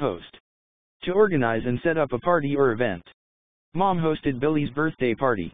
Host. To organize and set up a party or event. Mom hosted Billy's birthday party.